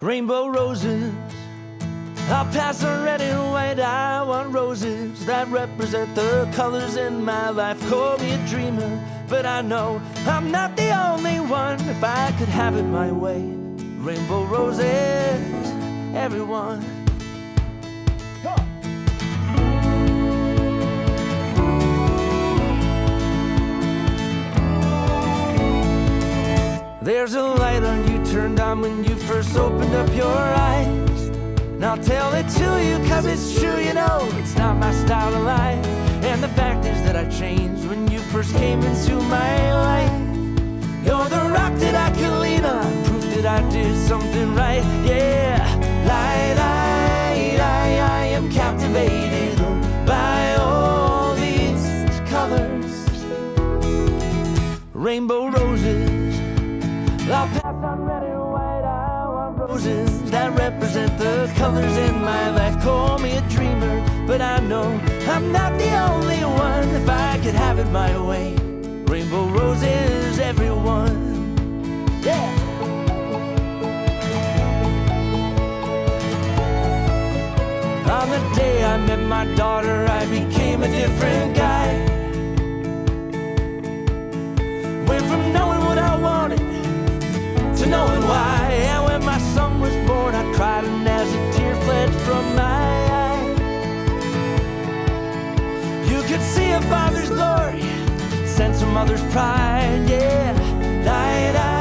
Rainbow roses. I'll pass on red and white. I want roses that represent the colors in my life. Call me a dreamer, but I know I'm not the only one. If I could have it my way, rainbow roses, everyone. There's a light on turned on when you first opened up your eyes. And I'll tell it to you cause it's true, you know, it's not my style of life. And the fact is that I changed when you first came into my life. You're the rock that I can lean on, proof that I did something right, yeah. Light, I, I, I am captivated by all these colors. Rainbow roses. I'll pass on red and white. I want roses that represent the colors in my life. Call me a dreamer, but I know I'm not the only one. If I could have it my way, rainbow roses, everyone. Yeah. On the day I met my daughter, I became a different guy. from my eye. You could see a father's glory, sense a mother's pride, yeah. Die, die.